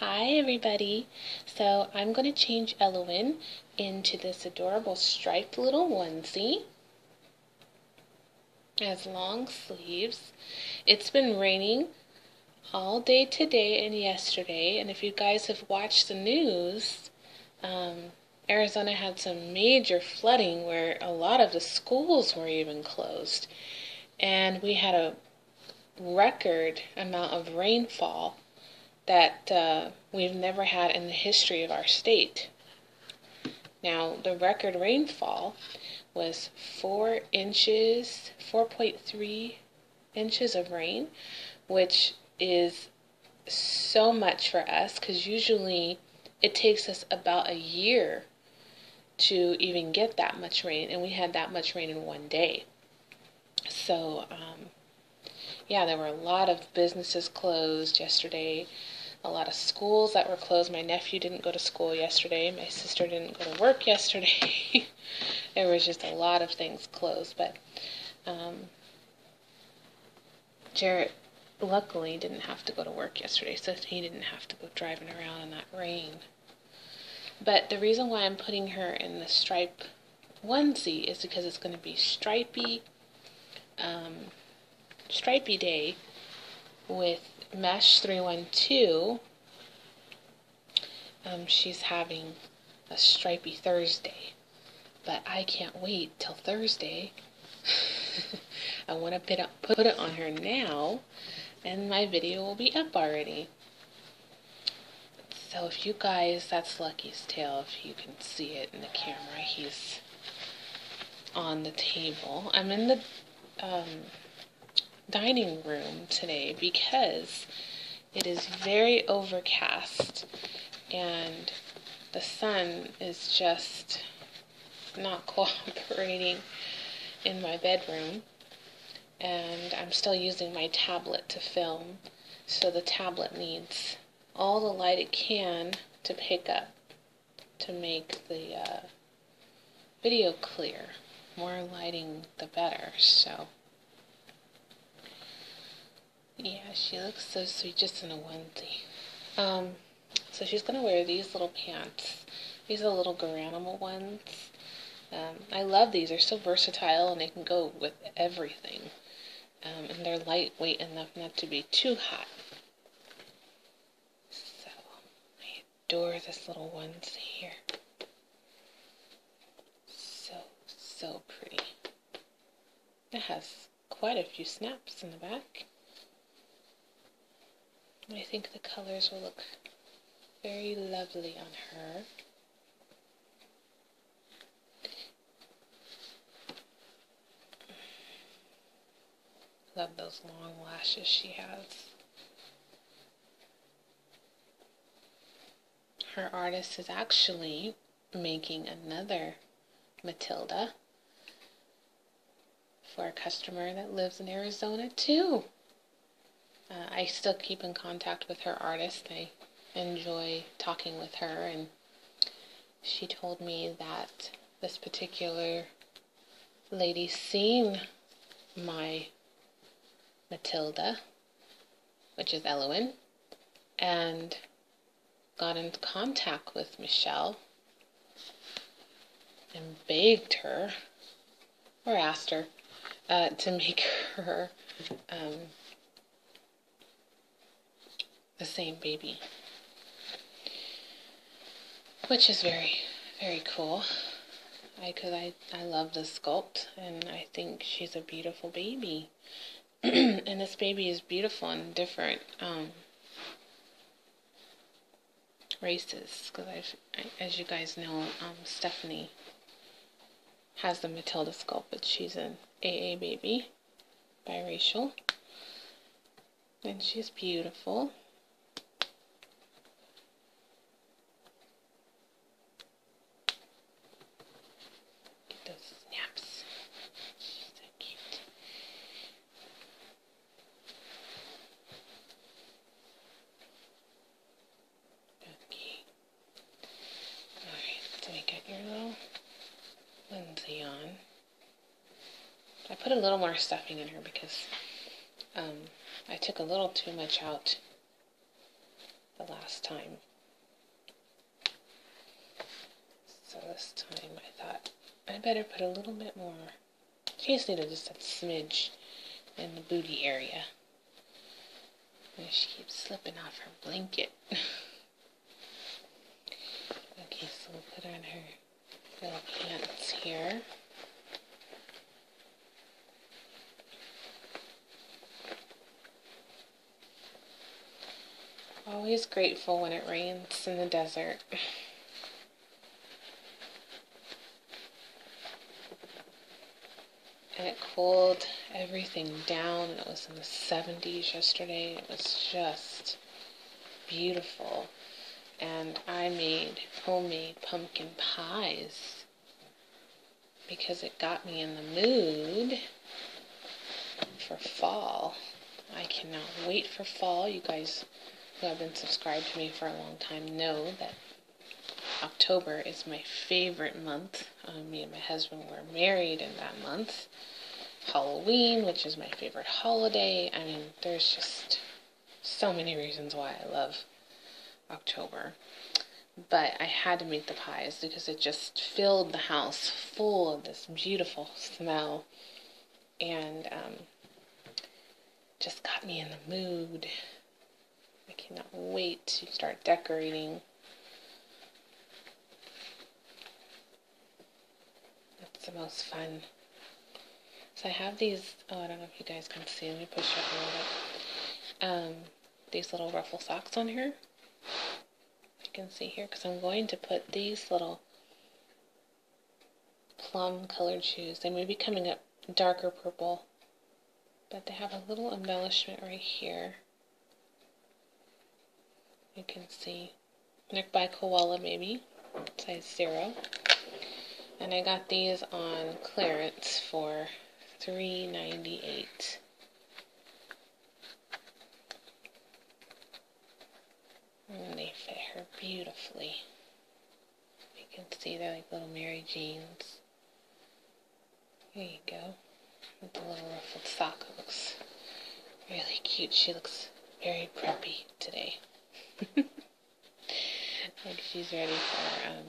Hi everybody! So I'm going to change Elowen into this adorable striped little onesie. Has long sleeves. It's been raining all day today and yesterday and if you guys have watched the news, um, Arizona had some major flooding where a lot of the schools were even closed and we had a record amount of rainfall that uh, we've never had in the history of our state. Now, the record rainfall was 4 inches, 4.3 inches of rain, which is so much for us because usually it takes us about a year to even get that much rain, and we had that much rain in one day. So, um, yeah, there were a lot of businesses closed yesterday a lot of schools that were closed. My nephew didn't go to school yesterday. My sister didn't go to work yesterday. there was just a lot of things closed. But um, Jarrett luckily didn't have to go to work yesterday, so he didn't have to go driving around in that rain. But the reason why I'm putting her in the stripe onesie is because it's going to be stripy, um, stripy day with Mesh 312, um, she's having a stripy Thursday. But I can't wait till Thursday. I want to put, put it on her now, and my video will be up already. So if you guys, that's Lucky's tail, if you can see it in the camera. He's on the table. I'm in the um, dining room today because it is very overcast and the sun is just not cooperating in my bedroom. And I'm still using my tablet to film so the tablet needs all the light it can to pick up to make the uh, video clear. More lighting the better. So yeah, she looks so sweet just in a onesie. Um, so she's going to wear these little pants. These are little Garanimal ones. Um, I love these. They're so versatile and they can go with everything. Um, and they're lightweight enough not to be too hot. So, I adore this little onesie here. So, so pretty. It has quite a few snaps in the back. I think the colors will look very lovely on her. Love those long lashes she has. Her artist is actually making another Matilda for a customer that lives in Arizona too. Uh, I still keep in contact with her artist. I enjoy talking with her, and she told me that this particular lady seen my Matilda, which is Elowen, and got in contact with Michelle and begged her, or asked her, uh, to make her um, the same baby. Which is very, very cool. I Because I, I, I love the sculpt and I think she's a beautiful baby. and this baby is beautiful and different um, races. Because as you guys know, um, Stephanie has the Matilda sculpt, but she's an AA baby, biracial. And she's beautiful. Put a little more stuffing in her because um, I took a little too much out the last time. So this time I thought I better put a little bit more. She just needed just a smidge in the booty area. And she keeps slipping off her blanket. okay, so we'll put on her little pants here. Always grateful when it rains in the desert. And it cooled everything down. It was in the 70s yesterday. It was just beautiful. And I made homemade pumpkin pies because it got me in the mood for fall. I cannot wait for fall. You guys who have been subscribed to me for a long time know that October is my favorite month. Um, me and my husband were married in that month. Halloween, which is my favorite holiday. I mean, there's just so many reasons why I love October. But I had to make the pies because it just filled the house full of this beautiful smell and um, just got me in the mood cannot wait to start decorating. That's the most fun. So I have these, oh, I don't know if you guys can see. Let me push up a little bit. Um, these little ruffle socks on here. You can see here, because I'm going to put these little plum colored shoes. They may be coming up darker purple, but they have a little embellishment right here you can see neck by Koala Baby size zero. And I got these on clearance for $3.98 and they fit her beautifully. You can see they're like little Mary Janes. there you go. With the little ruffled sock. Looks really cute. She looks very preppy today like she's ready for um,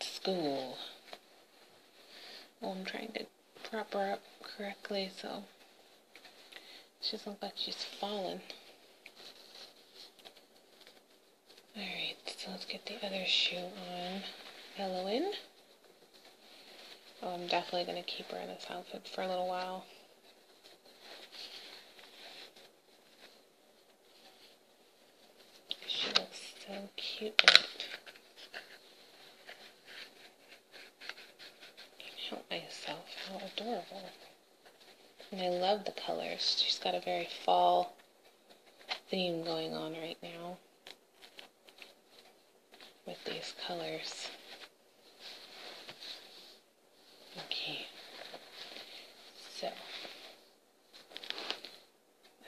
school. Well, I'm trying to prop her up correctly so she doesn't look like she's fallen. Alright, so let's get the other shoe on. Elowen. Oh, I'm definitely going to keep her in this outfit for a little while. Cute Can't help myself. How adorable. And I love the colors. She's got a very fall theme going on right now with these colors. Okay. So,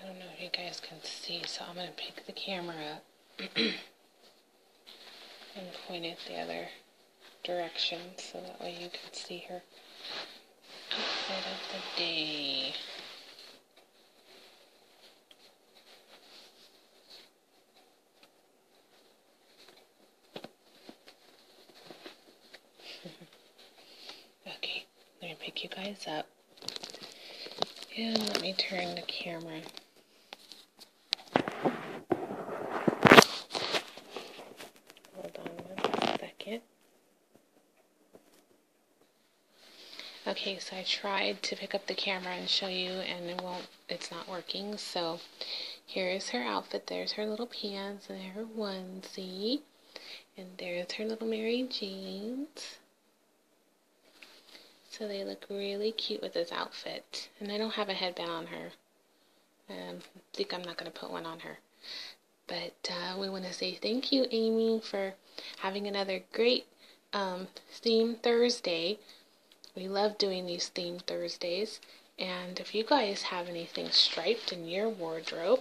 I don't know if you guys can see, so I'm going to pick the camera up. point it the other direction so that way you can see her outfit of the day. okay, let me pick you guys up. And let me turn the camera So I tried to pick up the camera and show you and it won't, it's not working. So here is her outfit. There's her little pants and her onesie. And there's her little Mary Janes. So they look really cute with this outfit. And I don't have a headband on her. Um, I think I'm not going to put one on her. But uh, we want to say thank you, Amy, for having another great um, theme Thursday. We love doing these theme Thursdays. And if you guys have anything striped in your wardrobe,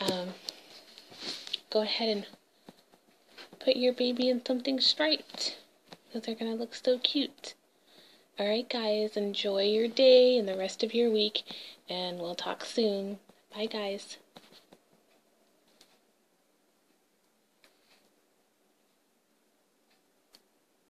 um, go ahead and put your baby in something striped because they're going to look so cute. Alright, guys, enjoy your day and the rest of your week, and we'll talk soon. Bye, guys.